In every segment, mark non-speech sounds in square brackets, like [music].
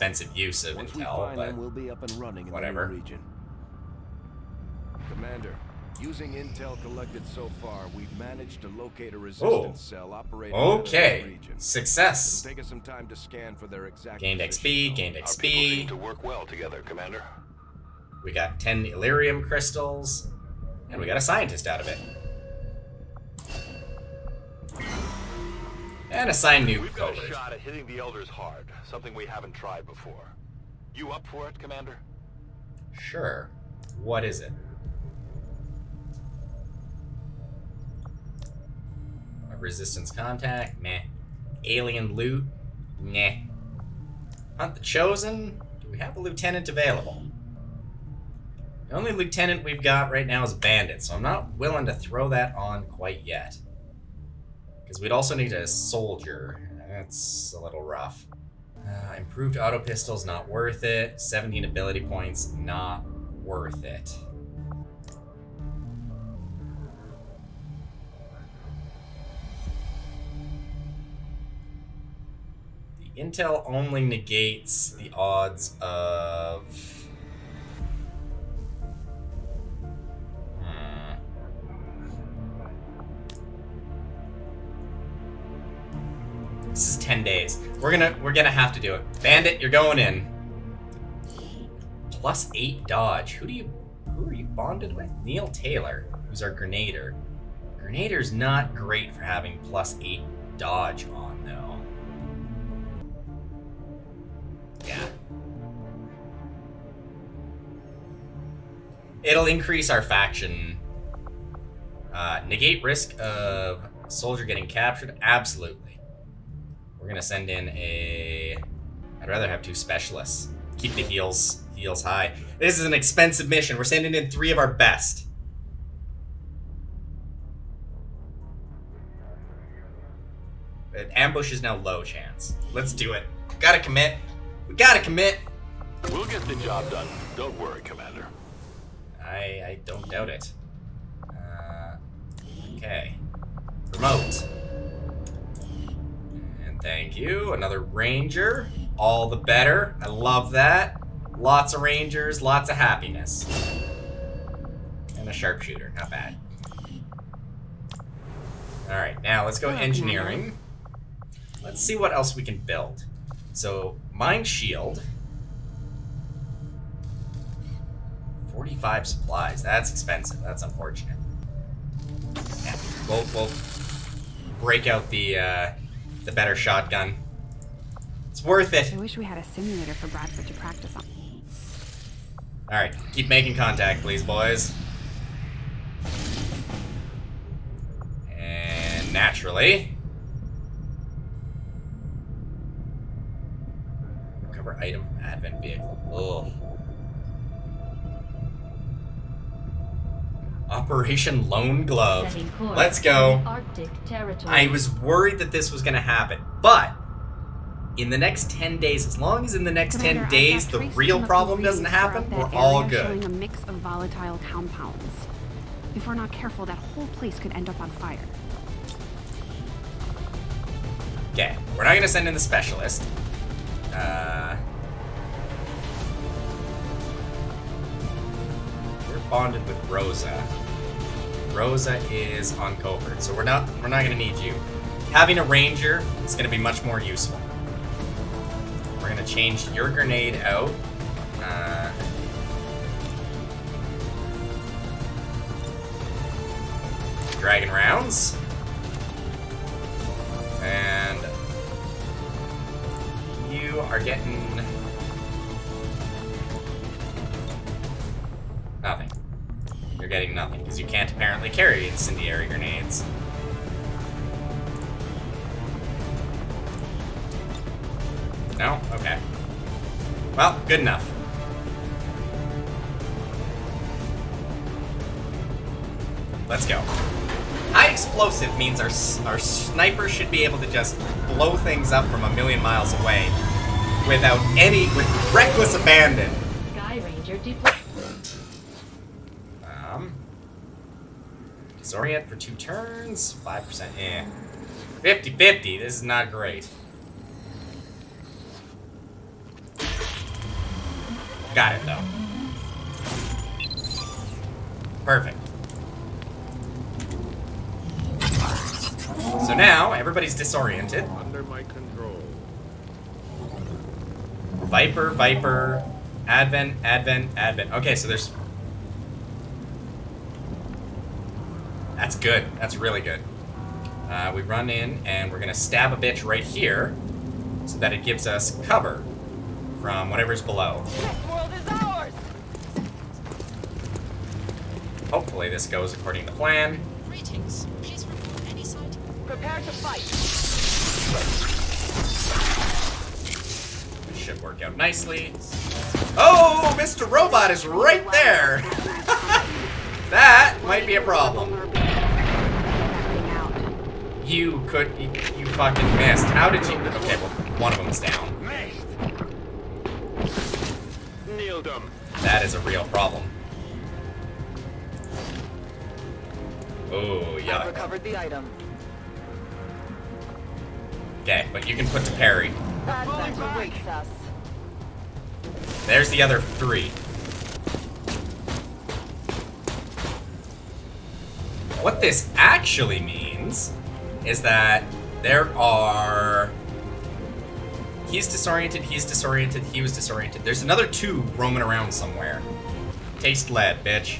expensive use of Once intel, but them, we'll be up and running in whatever. the region. Commander, using intel collected so far, we've managed to locate a resistance oh. cell operating out of that okay, region. success. It'll take us some time to scan for their exact Gained XP, though. gained Our people seem XP. to work well together, Commander. We got 10 Elerium crystals, and we got a scientist out of it. And assign sign new We've got a shot at hitting the Elders hard, something we haven't tried before. You up for it, Commander? Sure. What is it? A resistance contact? Meh. Alien loot? Nah. Hunt the Chosen? Do we have a lieutenant available? The only lieutenant we've got right now is Bandit, so I'm not willing to throw that on quite yet. Because we'd also need a soldier. That's a little rough. Uh, improved auto pistols, not worth it. 17 ability points, not worth it. The intel only negates the odds of. 10 days. We're gonna we're gonna have to do it. Bandit, you're going in. Plus eight dodge. Who do you who are you bonded with? Neil Taylor, who's our grenader. Grenader's not great for having plus eight dodge on though. Yeah. It'll increase our faction. Uh, negate risk of soldier getting captured? Absolutely. We're gonna send in a. I'd rather have two specialists. Keep the heals heals high. This is an expensive mission. We're sending in three of our best. Ambush is now low chance. Let's do it. Gotta commit. We gotta commit. We'll get the job done. Don't worry, Commander. I I don't doubt it. Uh, okay. Remote. Thank you. Another ranger. All the better. I love that. Lots of rangers, lots of happiness. And a sharpshooter. Not bad. Alright, now let's go engineering. Let's see what else we can build. So, mind shield. 45 supplies. That's expensive. That's unfortunate. Yeah, we'll, we'll break out the uh, the better shotgun. It's worth it. I wish we had a simulator for Bradford to practice on. All right, keep making contact, please, boys. And naturally, recover item from advent vehicle. Ugh. Operation Lone Glove. Let's go. I was worried that this was going to happen, but in the next 10 days, as long as in the next Commander, 10 days the real problem doesn't happen, we're all area Showing a good. mix of volatile compounds. If we're not careful, that whole place could end up on fire. Okay, we're not going to send in the specialist. Uh, we're bonded with Rosa. Rosa is on covert, so we're not we're not to need you. Having a ranger is to be much more useful. We're to change your grenade out. Uh, dragon rounds. And you are getting getting nothing because you can't apparently carry incendiary grenades. No? Okay. Well, good enough. Let's go. High explosive means our our sniper should be able to just blow things up from a million miles away without any with reckless abandon. Disorient for two turns, five percent. Eh, 50-50. This is not great. Got it, though. Perfect. So now, everybody's disoriented. Under my control. Viper, Viper, Advent, Advent, Advent. Okay, so there's... That's good. That's really good. Uh, we run in, and we're going to stab a bitch right here, so that it gives us cover from whatever's below. world is ours! Hopefully this goes according to plan. Greetings. Please report any sighting. Prepare to fight. This should work out nicely. Oh, Mr. Robot is right there! [laughs] that might be a problem. Acting out. You could, you, you fucking missed. How did you? Okay, well, one of them's down. Nailed him. That is a real problem. Oh, yeah. I've recovered the item. Okay, but you can put to parry. Advent awaits us. There's the other three. What this actually means is that there are. He's disoriented, he's disoriented, he was disoriented. There's another two roaming around somewhere. Taste lead, bitch.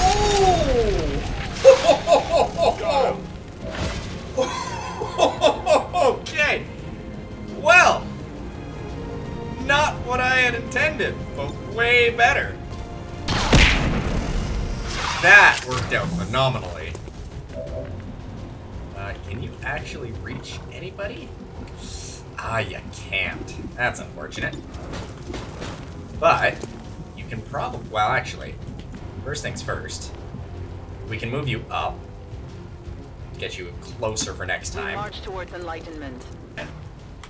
Oh! [laughs] okay. Well, not what I had intended, but way better. That worked out phenomenally. Uh, can you actually reach anybody? Ah, you can't. That's unfortunate. But, you can probably... Well, actually, first things first. We can move you up to get you closer for next We time. march towards enlightenment.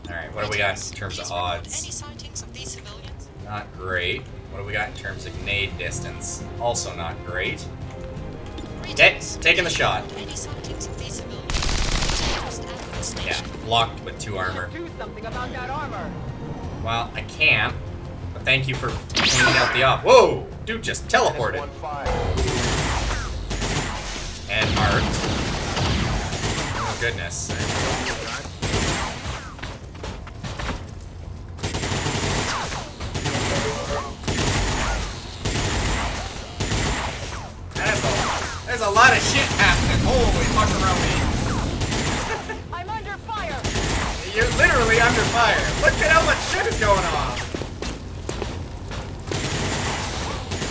Alright, what do we got in terms of odds? Any sightings of these civilians? Not great. What do we got in terms of nade distance? Also not great. Okay, taking the shot. Any sightings of these civilians? Just Advent Yeah, Station. blocked with two armor. Do something about that armor. Well, I can't. But thank you for pointing out the off. Whoa! Dude just teleported. And marked. Oh goodness. Lot of shit happening. Holy fuck around me. [laughs] I'm under fire. You're literally under fire. Look at how much shit is going on.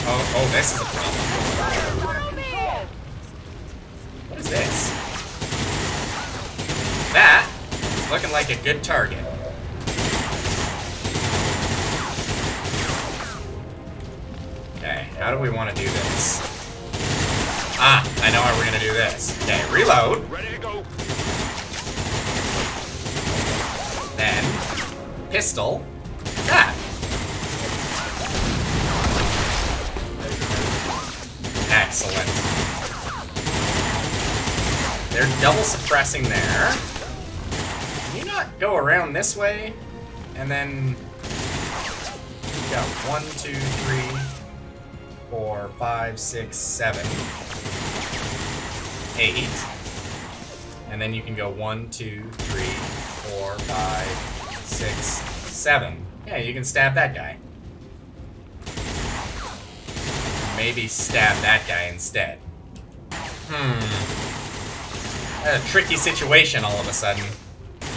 Oh, oh, this is a problem. What is this? That is looking like a good target. Okay, how do we want to do this? Ah, I know how we're gonna do this. Okay, reload. Ready to go. Then, pistol. That. Excellent. They're double suppressing there. Can you not go around this way? And then... Got one, two, three, four, five, six, seven, eight. And then you can go one, two, three, four, five, six, seven. Yeah, you can stab that guy. Maybe stab that guy instead. Hmm. A tricky situation all of a sudden.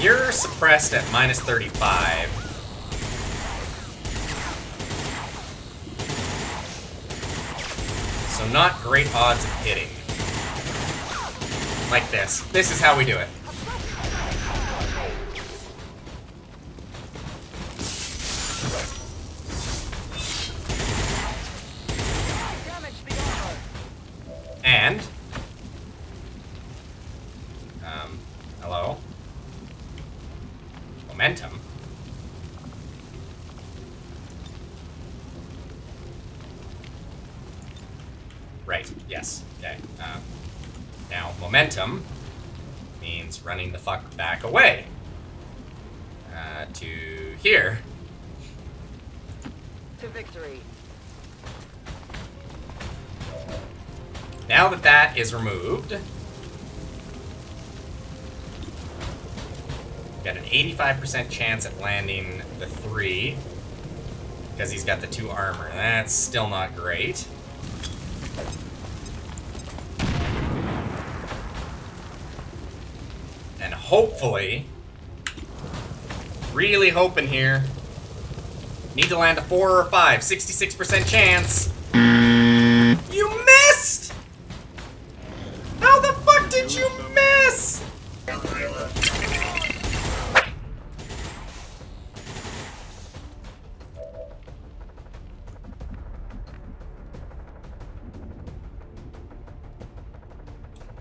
You're suppressed at minus 35. So not great odds of hitting. Like this. This is how we do it. Momentum means running the fuck back away. Uh, to here. to victory. Now that that is removed, got an 85% chance at landing the three because he's got the two armor. That's still not great. Hopefully, really hoping here, need to land a four or a five, 66% chance.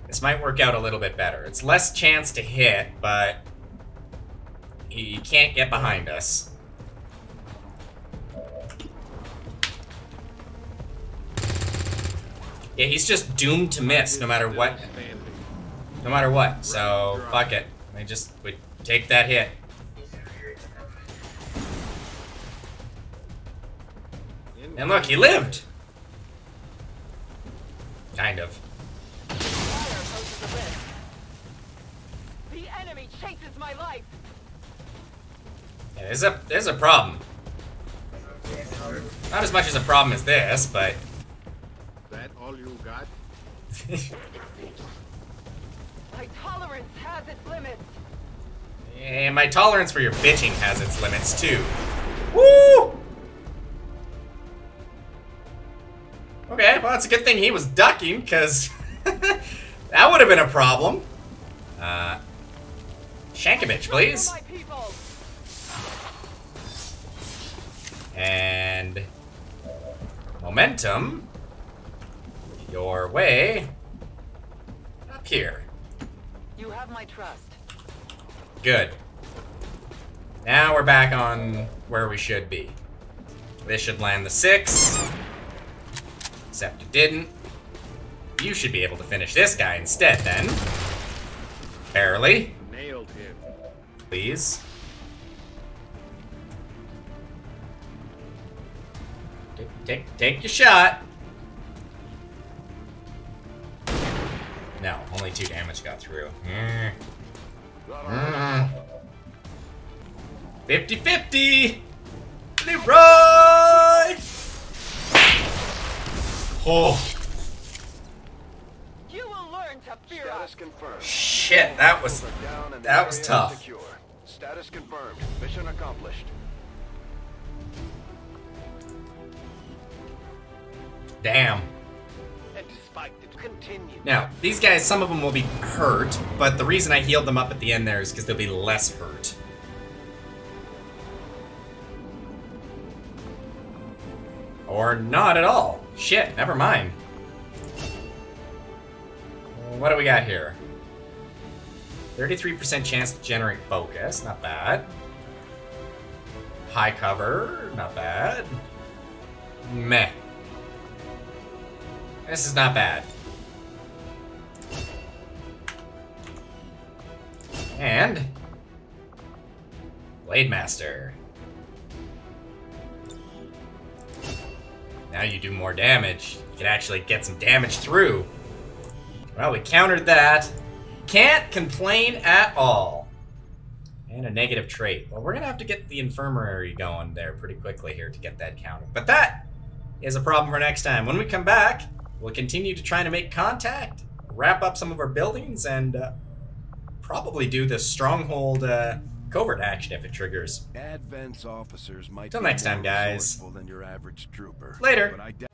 This might work out a little bit better. It's less chance to hit, but he can't get behind us. Yeah, he's just doomed to miss no matter what. No matter what. So, fuck it. We just, we take that hit. And look, he lived! Kind of. Fire poses a risk. The enemy chases my life. Yeah, there's a, there's a problem. Not as much as a problem as this, but... That all you got? [laughs] My tolerance has its limits. And my tolerance for your bitching has its limits too. Woo! Okay, well that's a good thing he was ducking, because [laughs] that would have been a problem. Uh, Shankovich, please. For my people. And momentum your way up here. You have my trust. Good. Now we're back on where we should be. This should land the six. Except it didn't. You should be able to finish this guy instead, then. Barely. Nailed him. Please. Take, take, take your shot. No, only two damage got through. Mm. Mm. 50-50! Leroy! Oh, You will learn to fear us. shit, that was... We're down and the that was tough. Status confirmed. Mission accomplished. Damn. And despite the continue. Now, these guys, some of them will be hurt, but the reason I healed them up at the end there is because they'll be less hurt. Or not at all. Shit, never mind. What do we got here? 33% chance to generate focus, not bad. High cover, not bad. Meh. This is not bad. And Blade Master. Now you do more damage. You can actually get some damage through. Well, we countered that. Can't complain at all. And a negative trait. Well, we're gonna have to get the infirmary going there pretty quickly here to get that counted. But that is a problem for next time. When we come back, we'll continue to try to make contact, wrap up some of our buildings, and uh, probably do the stronghold uh, covert action if it triggers. Advance officers might Till next time, guys. than your average trooper. Later. But I doubt